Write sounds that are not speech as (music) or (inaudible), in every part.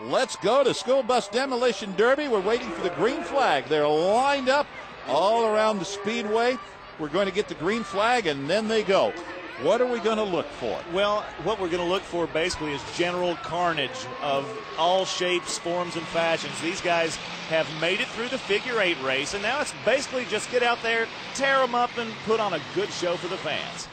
Let's go to School Bus Demolition Derby. We're waiting for the green flag. They're lined up all around the speedway. We're going to get the green flag and then they go. What are we going to look for? Well, what we're going to look for basically is general carnage of all shapes, forms, and fashions. These guys have made it through the figure eight race, and now it's basically just get out there, tear them up, and put on a good show for the fans.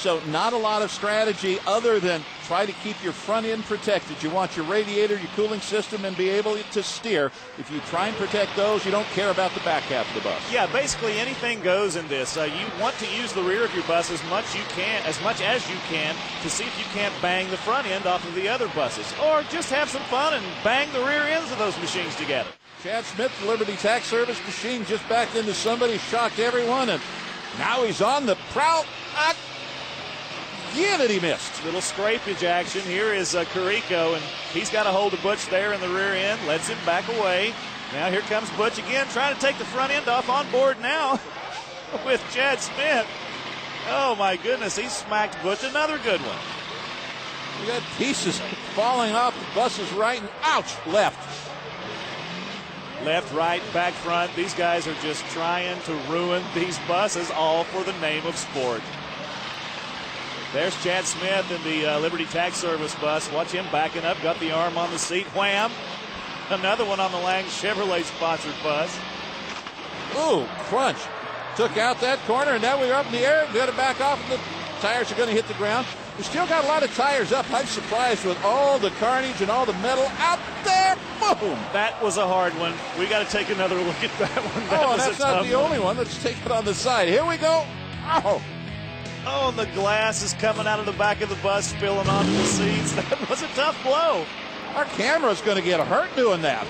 So, not a lot of strategy other than try to keep your front end protected. You want your radiator, your cooling system, and be able to steer. If you try and protect those, you don't care about the back half of the bus. Yeah, basically anything goes in this. Uh, you want to use the rear of your bus as much you can, as much as you can, to see if you can't bang the front end off of the other buses, or just have some fun and bang the rear ends of those machines together. Chad Smith, the Liberty Tax Service machine, just backed into somebody, shocked everyone, and now he's on the prowl. Again that he missed. Little scrapage action. Here is uh, Carico, and he's got a hold of Butch there in the rear end, lets him back away. Now here comes Butch again, trying to take the front end off on board now (laughs) with Chad Smith. Oh my goodness, he smacked Butch. Another good one. We got pieces falling off the buses right and ouch, left. Left, right, back, front. These guys are just trying to ruin these buses all for the name of sport. There's Chad Smith in the uh, Liberty Tax Service bus. Watch him backing up. Got the arm on the seat. Wham! Another one on the Lang Chevrolet sponsored bus. Ooh, crunch. Took out that corner, and now we're up in the air. We Got to back off, and the tires are going to hit the ground. We still got a lot of tires up. I'm surprised with all the carnage and all the metal out there. Boom! That was a hard one. We got to take another (laughs) look at that one. That oh, that's not the one. only one. Let's take it on the side. Here we go. Oh. Oh, and the glass is coming out of the back of the bus, spilling onto the seats. (laughs) That was a tough blow. Our camera's going to get hurt doing that.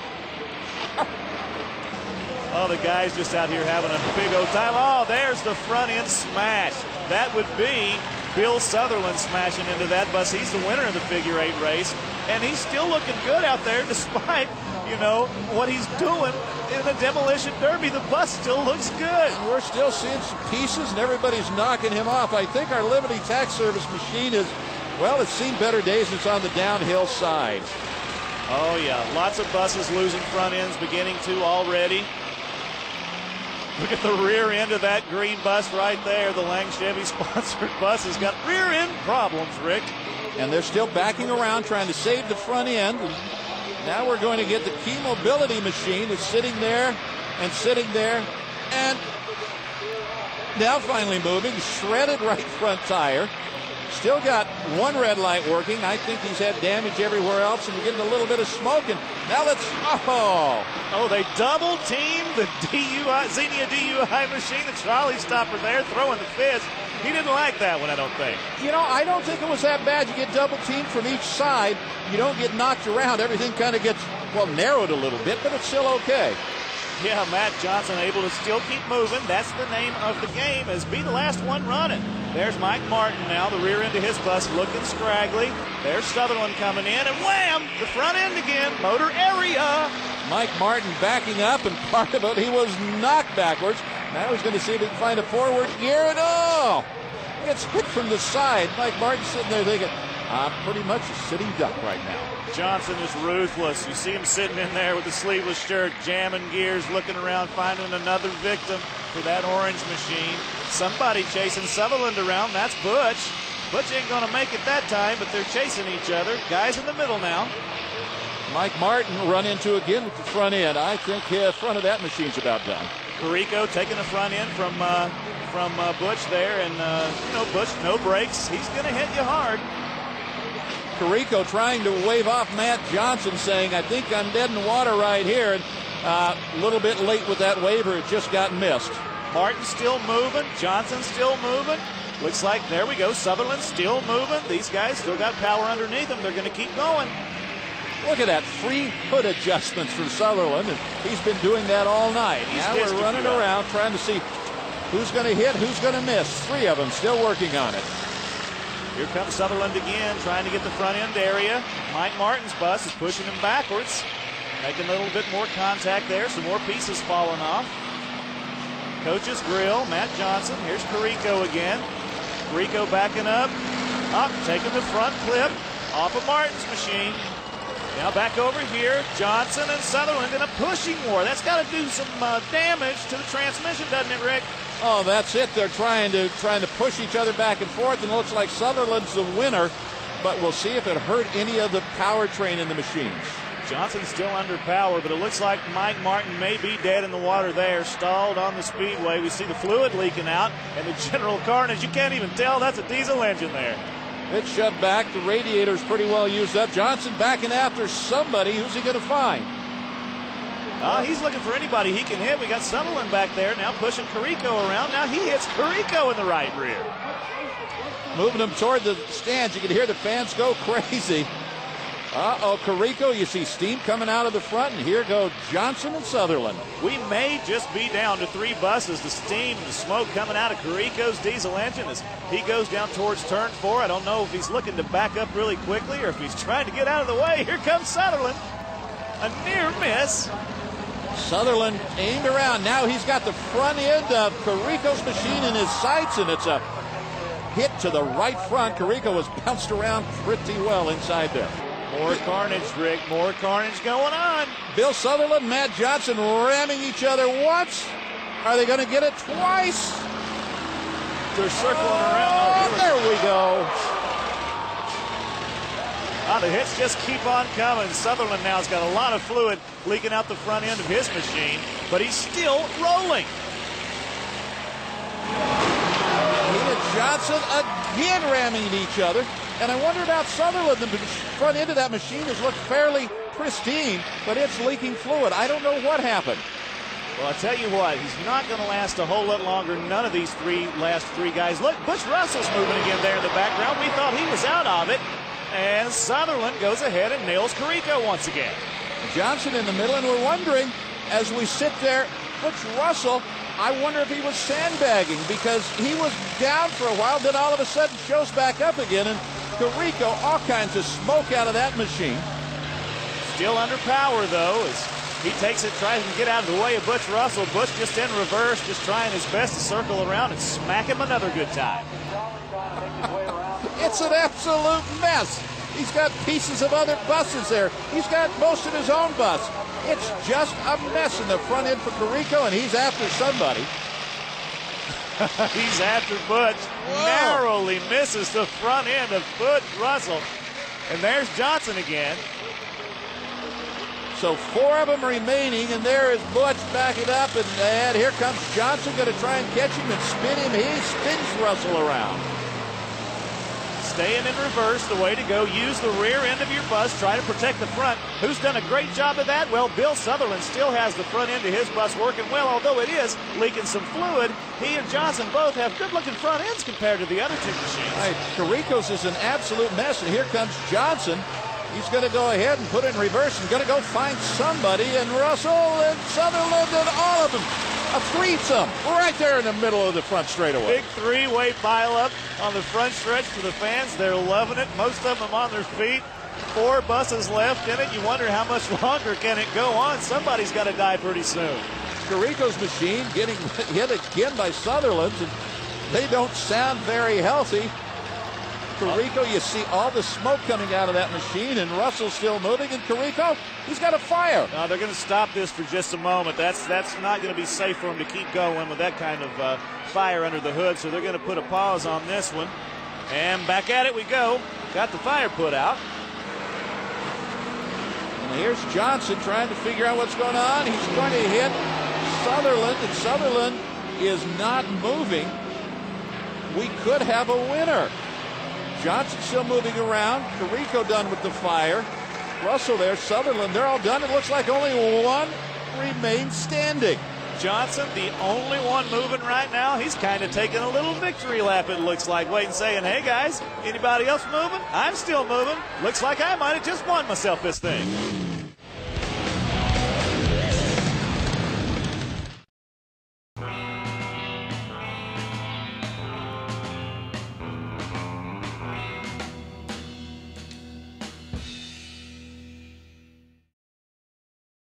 oh, the guy's just out here having a big old time. Oh, there's the front end smash. That would be Bill Sutherland smashing into that bus. He's the winner of the figure eight race, and he's still looking good out there (laughs) despite, you know, what he's doing in the demolition derby, the bus still looks good. We're still seeing some pieces, and everybody's knocking him off. I think our Liberty Tax Service machine is, well, it's seen better days. It's on the downhill side. Oh, yeah. Lots of buses losing front ends, beginning to already. Look at the rear end of that green bus right there. The Lang Chevy (laughs) sponsored bus has got rear end problems, Rick. And they're still backing around trying to save the front end. Now we're going to get the key mobility machine that's sitting there and sitting there and now finally moving. Shredded right front tire. Still got one red light working. I think he's had damage everywhere else and we're getting a little bit of smoke. And now let's. Oh! Oh, they double team the DUI, Xenia DUI machine. The trolley stopper there throwing the fist. He didn't like that one, I don't think. You know, I don't think it was that bad. You get double teamed from each side. You don't get knocked around. Everything kind of gets, well, narrowed a little bit, but it's still okay. Yeah, Matt Johnson able to still keep moving. That's the name of the game, as be the last one running. There's Mike Martin now, the rear end of his bus looking scraggly. There's Sutherland coming in, and wham! The front end again, motor area. Mike Martin backing up, and part of it, he was knocked backwards. Now he's going to see if he can find a forward gear at all. Gets hit from the side. Mike Martin sitting there thinking, I'm pretty much a sitting duck right now. Johnson is ruthless. You see him sitting in there with the sleeveless shirt, jamming gears, looking around, finding another victim for that orange machine. Somebody chasing Sutherland around. That's Butch. Butch ain't going to make it that time, but they're chasing each other. Guys in the middle now. Mike Martin run into again with the front end. I think the front of that machine's about done. Carico taking the front end from uh, from uh, Butch there, and uh, you know Butch no brakes. He's going to hit you hard. Carico trying to wave off Matt Johnson, saying, "I think I'm dead in the water right here." And uh, a little bit late with that waiver, it just got missed. Martin still moving. Johnson still moving. Looks like there we go. Sutherland still moving. These guys still got power underneath them. They're going to keep going. Look at that free foot adjustments for Sutherland, and he's been doing that all night. He's now we're running around trying to see who's going to hit, who's going to miss. Three of them still working on it. Here comes Sutherland again, trying to get the front end area. Mike Martin's bus is pushing him backwards, making a little bit more contact there. Some more pieces falling off. Coach's grill, Matt Johnson. Here's Carico again. Carico backing up. Up, taking the front clip off of Martin's machine. Now back over here, Johnson and Sutherland in a pushing war. That's got to do some uh, damage to the transmission, doesn't it, Rick? Oh, that's it. They're trying to trying to push each other back and forth, and it looks like Sutherland's the winner. But we'll see if it hurt any of the powertrain in the machines. Johnson's still under power, but it looks like Mike Martin may be dead in the water there, stalled on the speedway. We see the fluid leaking out, and the general carnage. You can't even tell that's a diesel engine there. It's shoved back. The radiator's pretty well used up. Johnson backing after somebody. Who's he going to find? Uh, he's looking for anybody he can hit. We got Sutherland back there now pushing Carico around. Now he hits Carico in the right rear. Moving him toward the stands. You can hear the fans go (laughs) crazy. Uh-oh, Carico, you see steam coming out of the front, and here go Johnson and Sutherland. We may just be down to three buses. The steam, the smoke coming out of Carico's diesel engine as he goes down towards turn four. I don't know if he's looking to back up really quickly or if he's trying to get out of the way. Here comes Sutherland. A near miss. Sutherland aimed around. Now he's got the front end of Carico's machine in his sights, and it's a hit to the right front. Carico was bounced around pretty well inside there. More carnage, Rick. More carnage going on. Bill Sutherland, Matt Johnson ramming each other once. Are they going to get it twice? They're circling oh, around. Oh, there we go. Oh, the hits just keep on coming. Sutherland now's got a lot of fluid leaking out the front end of his machine, but he's still rolling. He Johnson again ramming each other. And I wonder about Sutherland. The front end of that machine has looked fairly pristine, but it's leaking fluid. I don't know what happened. Well, I tell you what, he's not going to last a whole lot longer. None of these three last three guys. Look, Butch Russell's moving again there in the background. We thought he was out of it. And Sutherland goes ahead and nails Carico once again. Johnson in the middle, and we're wondering as we sit there, Butch Russell I wonder if he was sandbagging because he was down for a while, then all of a sudden shows back up again, and Carico, all kinds of smoke out of that machine. Still under power, though, as he takes it, tries to get out of the way of Butch Russell. Butch just in reverse, just trying his best to circle around and smack him another good time. It's an absolute mess. He's got pieces of other buses there. He's got most of his own bus. It's just a mess in the front end for Carico, and he's after somebody. (laughs) He's after Butch. Whoa. Narrowly misses the front end of Butch Russell. And there's Johnson again. So four of them remaining, and there is Butch backing up, and, and here comes Johnson, going to try and catch him and spin him. He spins Russell around. Staying in reverse, the way to go. Use the rear end of your bus. Try to protect the front. Who's done a great job of that? Well, Bill Sutherland still has the front end of his bus working well, although it is leaking some fluid. He and Johnson both have good-looking front ends compared to the other two machines. All right, Carico's is an absolute mess, and here comes Johnson. He's going to go ahead and put it in reverse and going to go find somebody, and Russell and Sutherland and all of them a threesome right there in the middle of the front straightaway. Big three-way pileup on the front stretch for the fans. They're loving it. Most of them on their feet. Four buses left in it. You wonder how much (laughs) longer can it go on. Somebody's got to die pretty soon. Carico's machine getting (laughs) hit again by Sutherland's, and they don't sound very healthy. Carico, you see all the smoke coming out of that machine, and Russell's still moving, and Carico, he's got a fire. Now they're going to stop this for just a moment. That's that's not going to be safe for him to keep going with that kind of uh, fire under the hood, so they're going to put a pause on this one. And back at it we go. Got the fire put out. And here's Johnson trying to figure out what's going on. He's going to hit Sutherland, and Sutherland is not moving. We could have a winner. Johnson still moving around. Carico done with the fire. Russell there, Sutherland, they're all done. It looks like only one remains standing. Johnson, the only one moving right now. He's kind of taking a little victory lap, it looks like, waiting, saying, hey guys, anybody else moving? I'm still moving. Looks like I might have just won myself this thing.